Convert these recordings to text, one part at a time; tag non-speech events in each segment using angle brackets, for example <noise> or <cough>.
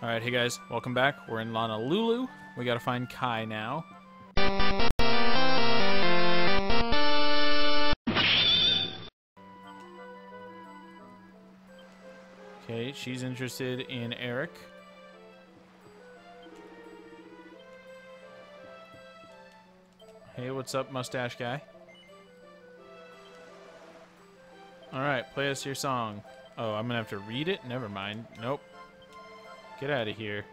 Alright, hey guys, welcome back. We're in Honolulu. We gotta find Kai now. Okay, she's interested in Eric. Hey, what's up, mustache guy? Alright, play us your song. Oh, I'm gonna have to read it? Never mind. Nope. Get out of here.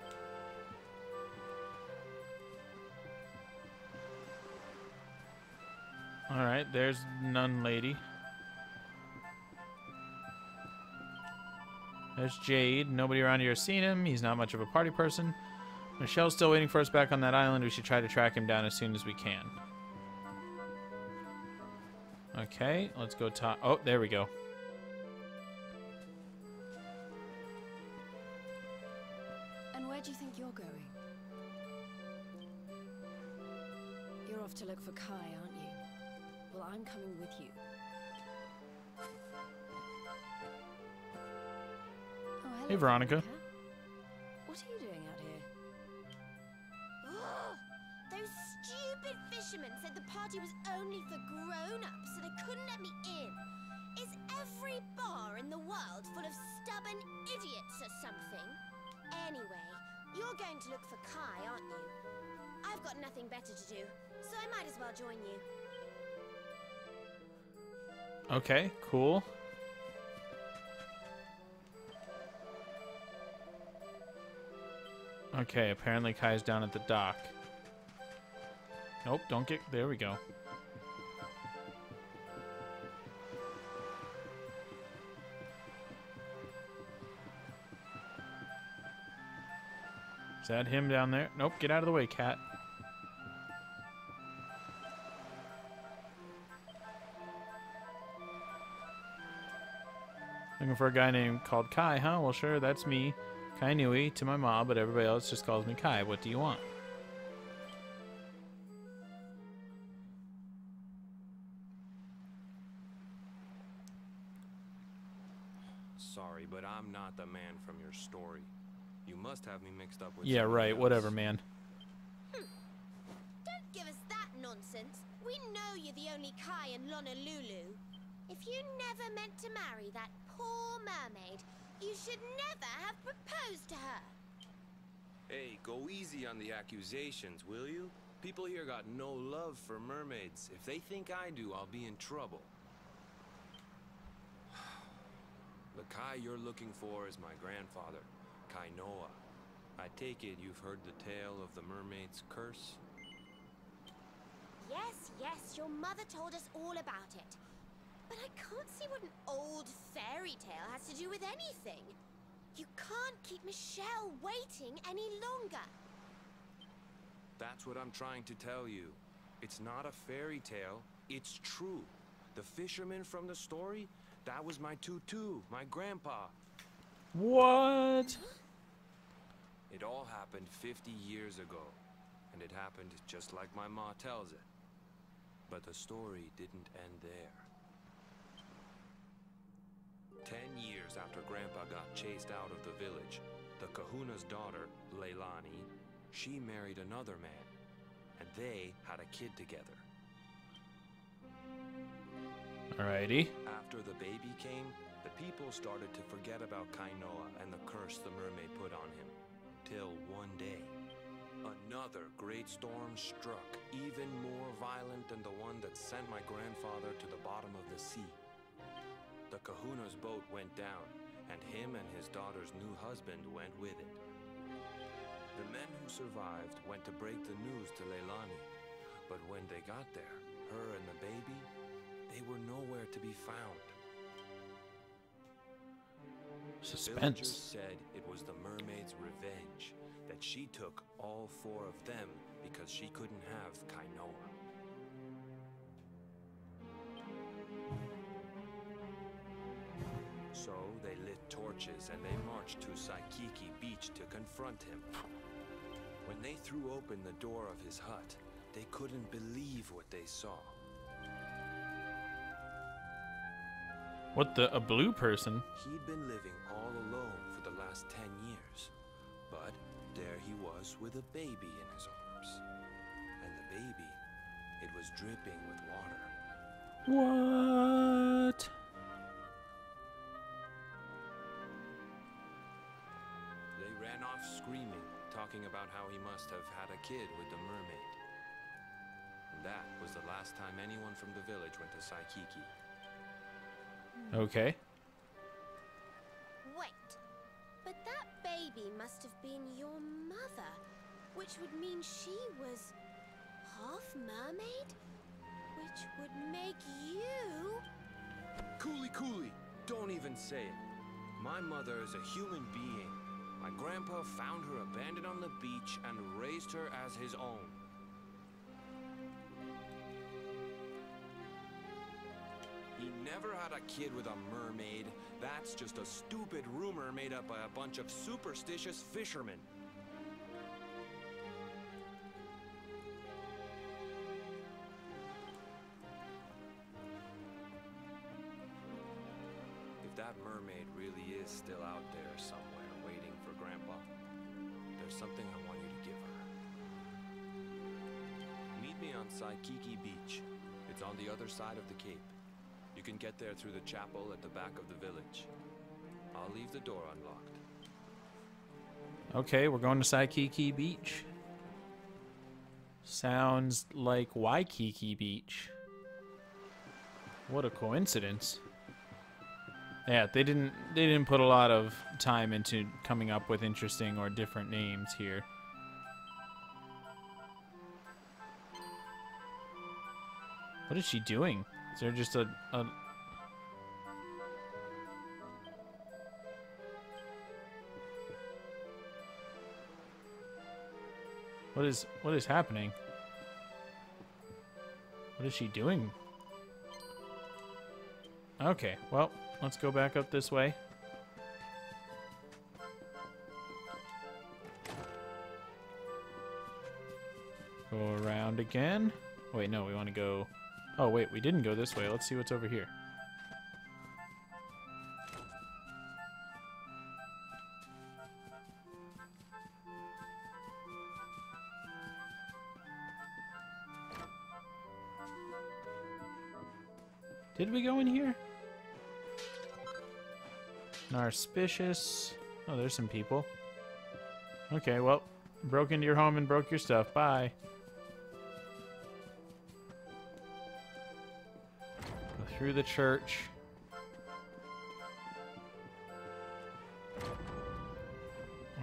Alright, there's Nun Lady. There's Jade. Nobody around here has seen him. He's not much of a party person. Michelle's still waiting for us back on that island. We should try to track him down as soon as we can. Okay, let's go talk. Oh, there we go. Off to look for Kai, aren't you? Well, I'm coming with you. Oh, hello, Hey, Veronica. What are you doing out here? Ugh! Those stupid fishermen said the party was only for grown-ups, so they couldn't let me in. Is every bar in the world full of stubborn idiots or something? Anyway, you're going to look for Kai, aren't you? I've got nothing better to do, so I might as well join you. Okay, cool. Okay, apparently Kai's down at the dock. Nope, don't get... There we go. Is that him down there? Nope, get out of the way, cat. Looking for a guy named called Kai, huh? Well, sure, that's me. Kai Nui to my mom, but everybody else just calls me Kai. What do you want? Sorry, but I'm not the man from your story. You must have me mixed up with Yeah, right. else. Whatever, man. Hmm. Don't give us that nonsense. We know you're the only Kai in Honolulu. If you never meant to marry that poor mermaid, you should never have proposed to her. Hey, go easy on the accusations, will you? People here got no love for mermaids. If they think I do, I'll be in trouble. <sighs> The Kai you're looking for is my grandfather, Kainoa. I take it you've heard the tale of the mermaid's curse? Yes, yes, your mother told us all about it. But I can't see what an old fairy tale has to do with anything. You can't keep Michelle waiting any longer. That's what I'm trying to tell you. It's not a fairy tale, it's true. The fisherman from the story, that was my tutu, my grandpa. What? It all happened 50 years ago, and it happened just like my ma tells it. But the story didn't end there. Ten years after Grandpa got chased out of the village, the kahuna's daughter, Leilani, she married another man, and they had a kid together. Alrighty. After the baby came, the people started to forget about Kainoa and the curse the mermaid put on him. Till one day, another great storm struck, even more violent than the one that sent my grandfather to the bottom of the sea. The kahuna's boat went down, and him and his daughter's new husband went with it. The men who survived went to break the news to Leilani, but when they got there, her and the baby, they were nowhere to be found. The villagers said it was the mermaid's revenge, that she took all four of them because she couldn't have Kainoa. They lit torches and they marched to Saikiki Beach to confront him. When they threw open the door of his hut, they couldn't believe what they saw. What the? A blue person? He'd been living all alone for the last 10 years. But there he was with a baby in his arms. And the baby, it was dripping with water. What? Ran off screaming, talking about how he must have had a kid with the mermaid. And that was the last time anyone from the village went to Saikiki. Okay. Wait, but that baby must have been your mother, which would mean she was half mermaid, which would make you. Cooley, Cooley, don't even say it. My mother is a human being. My grandpa found her abandoned on the beach and raised her as his own. He never had a kid with a mermaid. That's just a stupid rumor made up by a bunch of superstitious fishermen. If that mermaid really is still out there somewhere Grandpa, there's something I want you to give her. Meet me on Saikiki Beach. It's on the other side of the cape. You can get there through the chapel at the back of the village. I'll leave the door unlocked. Okay, we're going to Saikiki Beach. Sounds like Waikiki Beach. What a coincidence. Yeah, they didn't they didn't put a lot of time into coming up with interesting or different names here. What is she doing? Is there just a, a What is what is happening? What is she doing? Okay, well, let's go back up this way. Go around again. Wait, no, we want to go... Oh, wait, we didn't go this way. Let's see what's over here. Narspicious. Oh, there's some people. Okay, well, broke into your home and broke your stuff. Bye. Go through the church.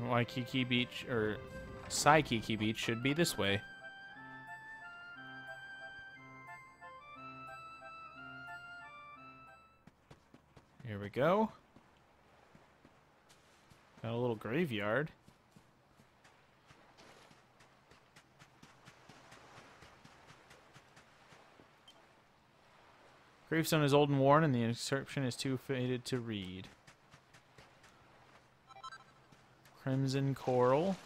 Waikiki Beach, or Saikiki Beach, should be this way. Here we go. Got a little graveyard. Gravestone is old and worn, and the inscription is too faded to read. Crimson coral.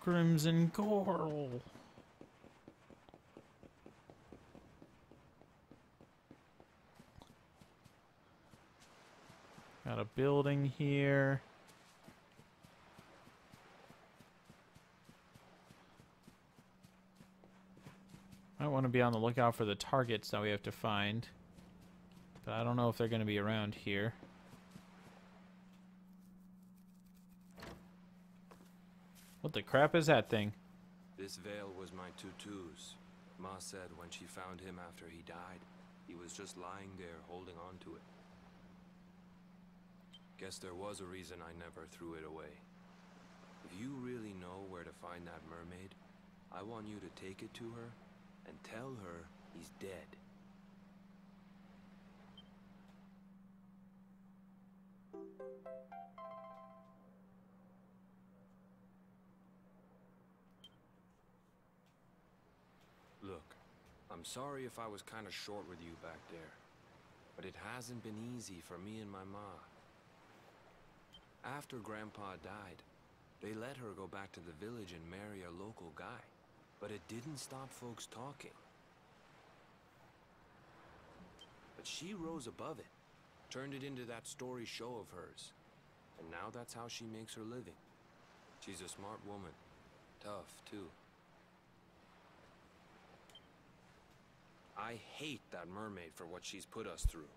Crimson coral. Got a building here. Might want to be on the lookout for the targets that we have to find. But I don't know if they're going to be around here. What the crap is that thing? This veil was my tutu's. Ma said when she found him after he died, he was just lying there holding on to it. Guess there was a reason I never threw it away. If you really know where to find that mermaid, I want you to take it to her and tell her he's dead. Look, I'm sorry if I was kind of short with you back there, but it hasn't been easy for me and my ma. After Grandpa died, they let her go back to the village and marry a local guy. But it didn't stop folks talking. But she rose above it, turned it into that story show of hers. And now that's how she makes her living. She's a smart woman. Tough, too. I hate that mermaid for what she's put us through.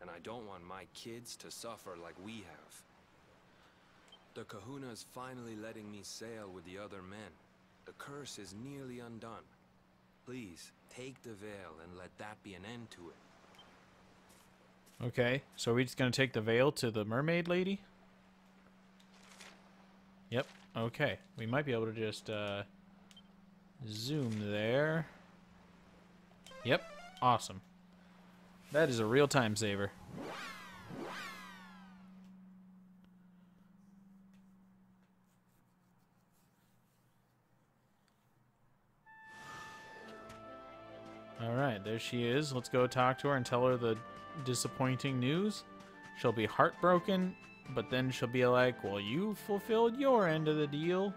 And I don't want my kids to suffer like we have. The kahuna's finally letting me sail with the other men. The curse is nearly undone. Please, take the veil and let that be an end to it. Okay, so are we just gonna take the veil to the mermaid lady? Yep, okay. We might be able to just uh, zoom there. Yep, awesome. That is a real time saver. Alright, there she is. Let's go talk to her and tell her the disappointing news. She'll be heartbroken, but then she'll be like, well, you fulfilled your end of the deal.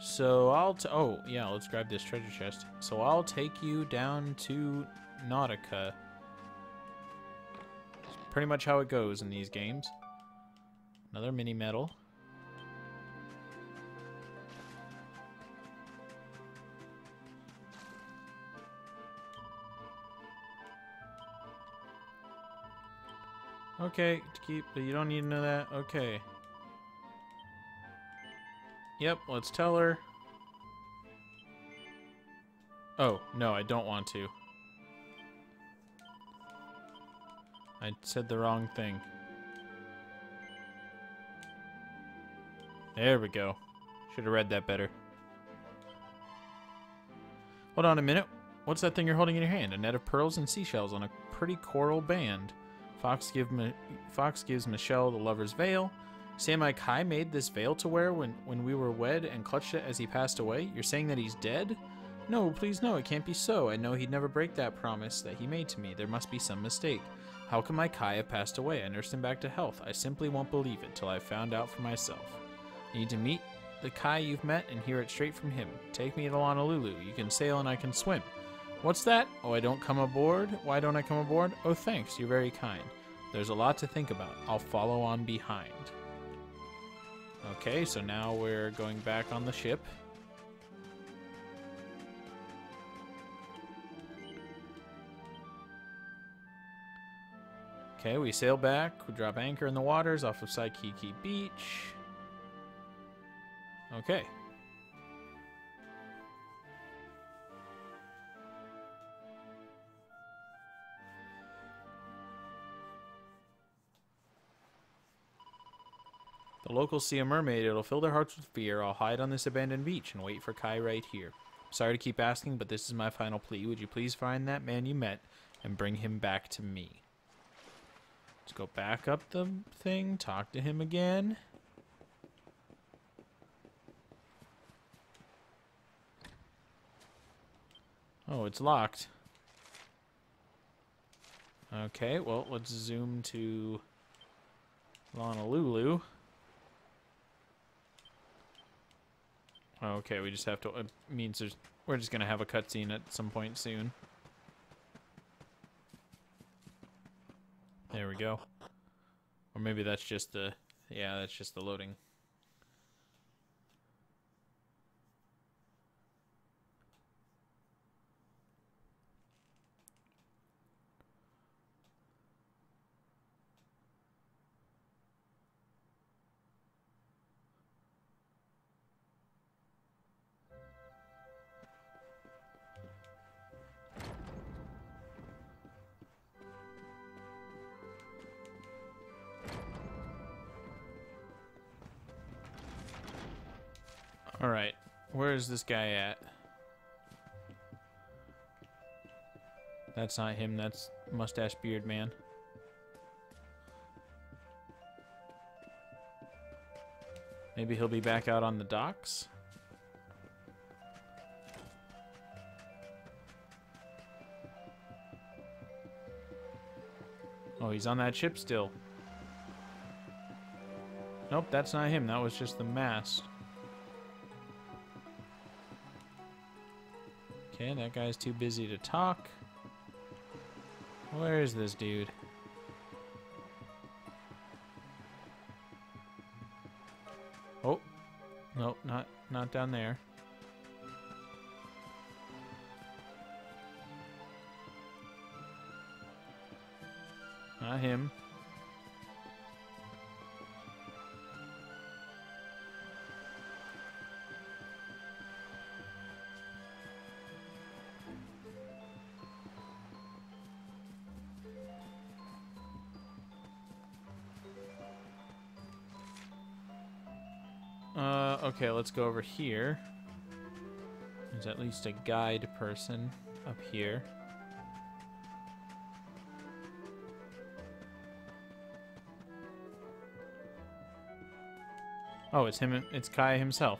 So I'll t- oh yeah, let's grab this treasure chest. So I'll take you down to Nautica. It's pretty much how it goes in these games. Another mini medal. Okay, to keep, but you don't need to know that. Okay. Yep, let's tell her. Oh, no, I don't want to. I said the wrong thing. There we go. Should have read that better. Hold on a minute. What's that thing you're holding in your hand? A net of pearls and seashells on a pretty coral band. Fox, give Fox gives Michelle the lover's veil. Samurai Kai made this veil to wear when, when we were wed and clutched it as he passed away. You're saying that he's dead? No, please no, it can't be so. I know he'd never break that promise that he made to me. There must be some mistake. How can my Kai have passed away? I nursed him back to health. I simply won't believe it till I've found out for myself. You need to meet the Kai you've met and hear it straight from him. Take me to Honolulu. You can sail and I can swim. What's that? Oh, I don't come aboard? Why don't I come aboard? Oh, thanks. You're very kind. There's a lot to think about. I'll follow on behind. Okay, so now we're going back on the ship. Okay, we sail back. We drop anchor in the waters off of Saikiki Beach. Okay. Locals see a mermaid, it'll fill their hearts with fear. I'll hide on this abandoned beach and wait for Kai right here. Sorry to keep asking, but this is my final plea. Would you please find that man you met and bring him back to me? Let's go back up the thing, talk to him again. Oh, it's locked. Okay, well, let's zoom to Honolulu. Oh, okay, we just have to. It means there's. We're just gonna have a cutscene at some point soon. There we go. Or maybe that's just the. Yeah, that's just the loading. All right, where is this guy at? That's not him. That's mustache beard man. Maybe he'll be back out on the docks. Oh, he's on that ship still. Nope, that's not him. That was just the mast. Okay, that guy's too busy to talk. Where is this dude? Oh, Nope, not not down there. Not him. Okay, let's go over here. There's at least a guide person up here. Oh, it's him. It's Kai himself.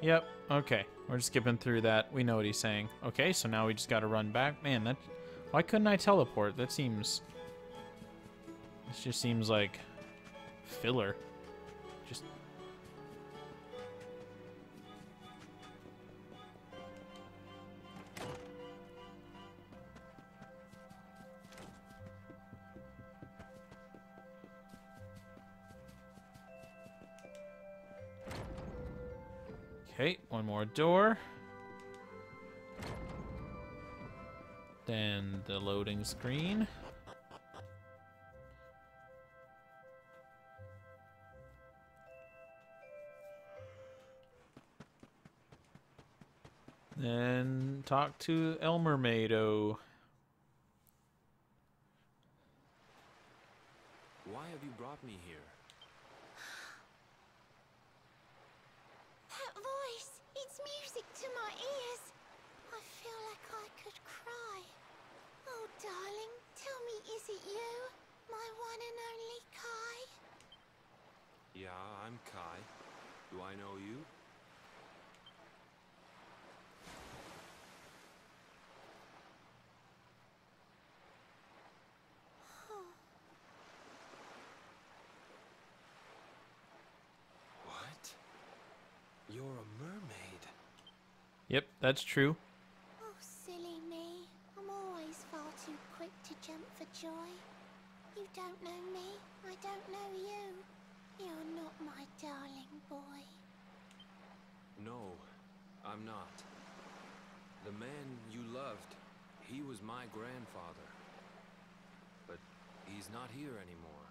Yep. Okay. We're just skipping through that. We know what he's saying. Okay, so now we just got to run back. Man, that. Why couldn't I teleport? That seems. This just seems like filler. Okay, one more door. Then the loading screen. Then talk to El Mermaido. Why have you brought me here? That voice! It's music to my ears. I feel like I could cry. Oh, darling, tell me, is it you? My one and only Kai? Yeah, I'm Kai. Do I know you? What? You're a mermaid. Yep, that's true. Oh, silly me. I'm always far too quick to jump for joy. You don't know me. I don't know you. You're not my darling boy. No, I'm not. The man you loved, he was my grandfather. But he's not here anymore.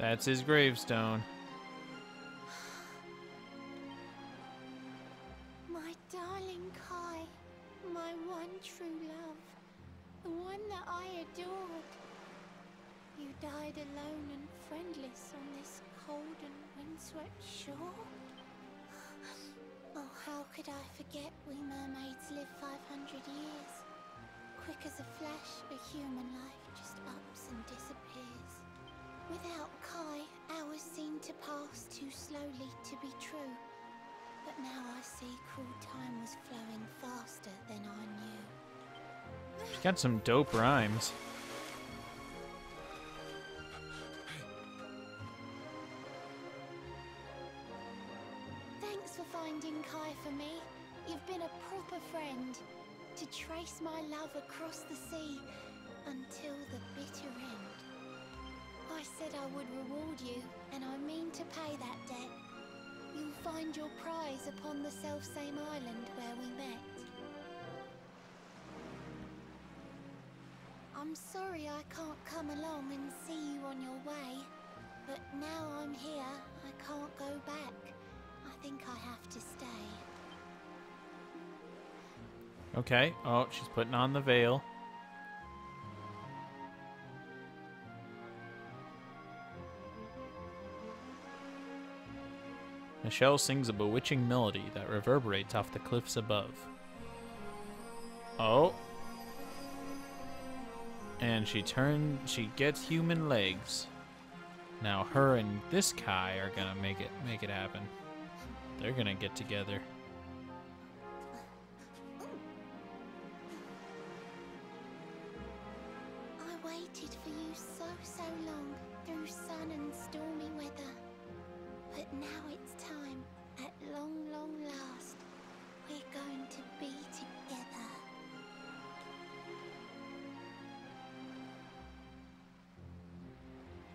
That's his gravestone. One true love, the one that I adored. You died alone and friendless on this cold and windswept shore. Oh, how could I forget we mermaids live 500 years? Quick as a flash, a human life just ups and disappears. Without Kai, hours seem to pass too slowly to be true. But now I see cruel time was flowing faster than I knew. She's got some dope rhymes. Thanks for finding Kai for me. You've been a proper friend. To trace my love across the sea until the bitter end. I said I would reward you, and I mean to pay that debt. Find your prize upon the selfsame island where we met. I'm sorry I can't come along and see you on your way, but now I'm here, I can't go back. I think I have to stay. Okay. Oh, she's putting on the veil. Michelle sings a bewitching melody that reverberates off the cliffs above. Oh. And she turns, she gets human legs. Now her and this Kai are gonna make it make it happen. They're gonna get together.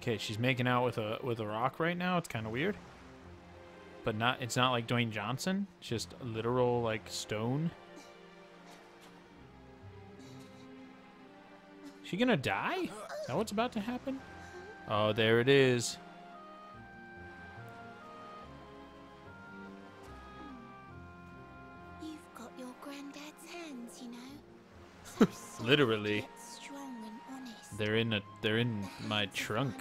Okay, she's making out with a with a rock right now. It's kind of weird. But not it's not like Dwayne Johnson, it's just literal like stone. She gonna die? Is that what's about to happen? Oh, there it is. You've got your granddad's hands, you know. <laughs> Literally. They're in a they're in my The trunk.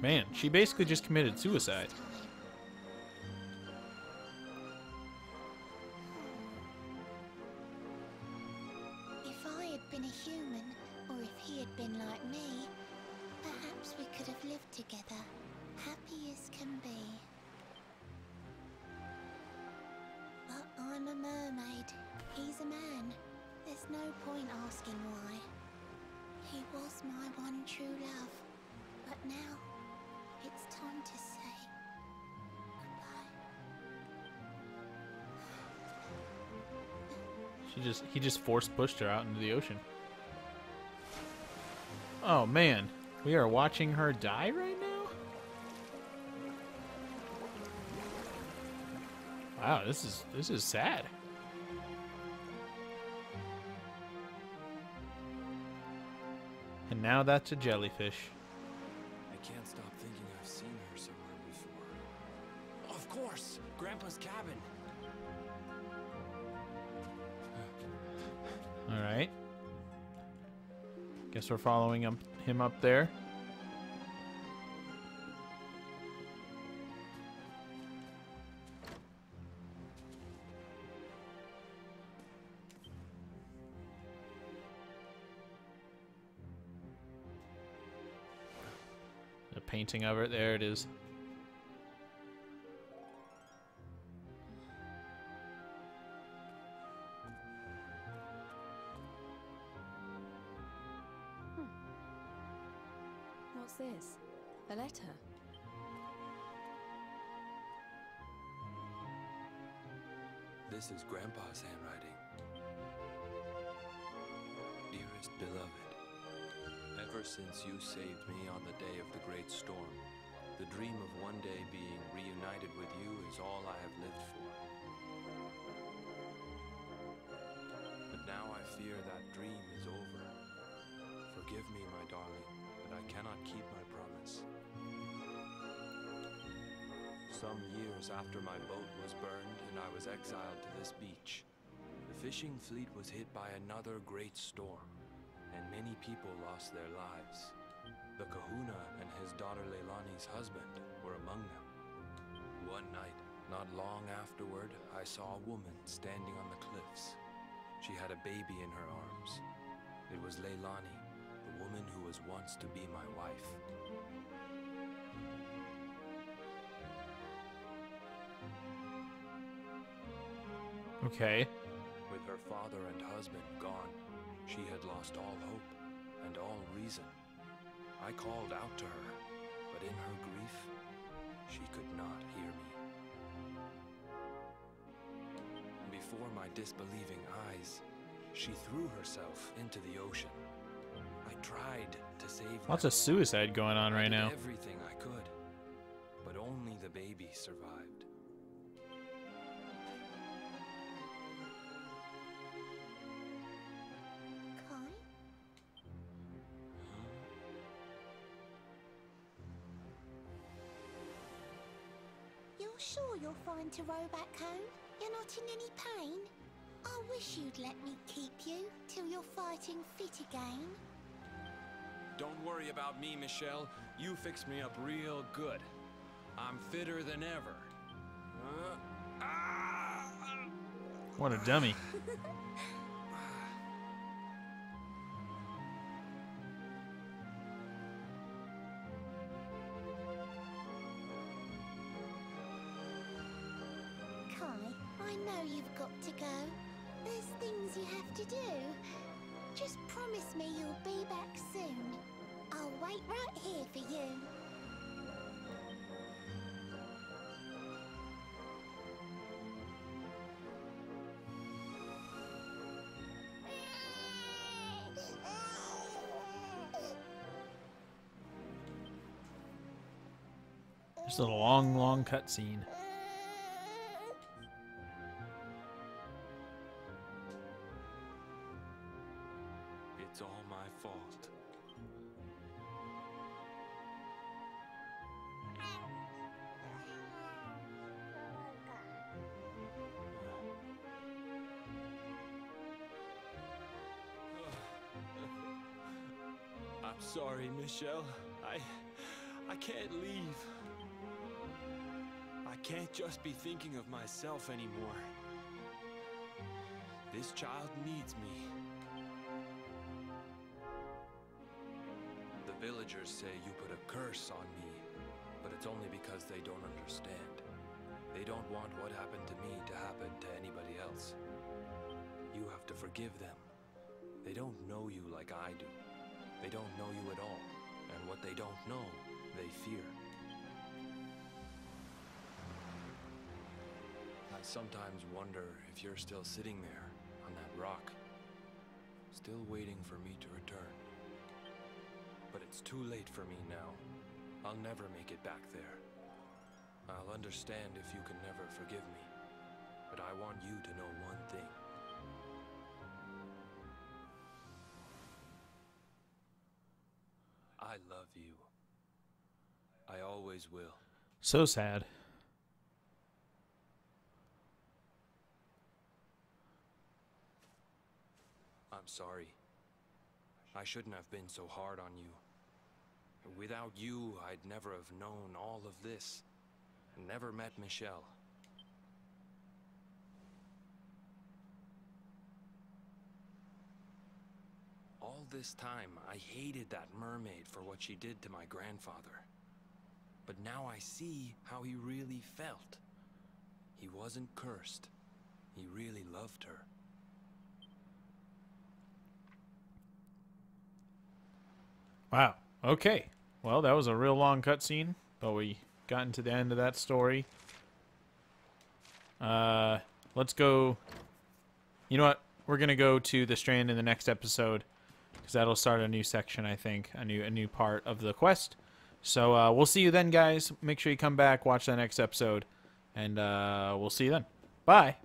Man, she basically just committed suicide. There's no point asking why. He was my one true love. But now, it's time to say. She just he just force pushed her out into the ocean. Oh man, we are watching her die right now. Wow, this is this is sad. And now that's a jellyfish. I can't stop thinking I've seen her somewhere before. Of course! Grandpa's cabin! All right. Guess we're following him up there. Painting of it. There it is. What's this? A letter? This is Grandpa's handwriting. Ever since you saved me on the day of the great storm, the dream of one day being reunited with you is all I have lived for. But now I fear that dream is over. Forgive me, my darling, but I cannot keep my promise. Some years after my boat was burned and I was exiled to this beach, the fishing fleet was hit by another great storm, and many people lost their lives. The kahuna and his daughter Leilani's husband were among them. One night, not long afterward, I saw a woman standing on the cliffs. She had a baby in her arms. It was Leilani, the woman who was once to be my wife. Okay. With her father and husband gone, she had lost all hope and all reason. I called out to her, but in her grief, she could not hear me. Before my disbelieving eyes, she threw herself into the ocean. I tried to save Lots of suicide going on right now. Everything I could, but only the baby survived. Sure to row back home? You're not in any pain? I wish you'd let me keep you till you're fighting fit again. Don't worry about me, Michelle. You fixed me up real good. I'm fitter than ever. Uh, ah, What a dummy. <laughs> Just a long, long cutscene. It's all my fault. I'm sorry, Michelle. I I can't leave. Can't just be thinking of myself anymore. This child needs me. The villagers say you put a curse on me, but it's only because they don't understand. They don't want what happened to me to happen to anybody else. You have to forgive them. They don't know you like I do. They don't know you at all. And what they don't know, they fear. I sometimes wonder if you're still sitting there on that rock, still waiting for me to return. But it's too late for me now. I'll never make it back there. I'll understand if you can never forgive me. But I want you to know one thing. I love you. I always will. So sad. I'm sorry. I shouldn't have been so hard on you. Without you, I'd never have known all of this. Never met Michelle. All this time, I hated that mermaid for what she did to my grandfather. But now I see how he really felt. He wasn't cursed. He really loved her. Wow. Okay. Well, that was a real long cutscene, but we got into the end of that story. Uh, let's go. You know what? We're gonna go to the strand in the next episode because that'll start a new section. I think a new a new part of the quest. So uh, we'll see you then, guys. Make sure you come back, watch the next episode, and uh, we'll see you then. Bye.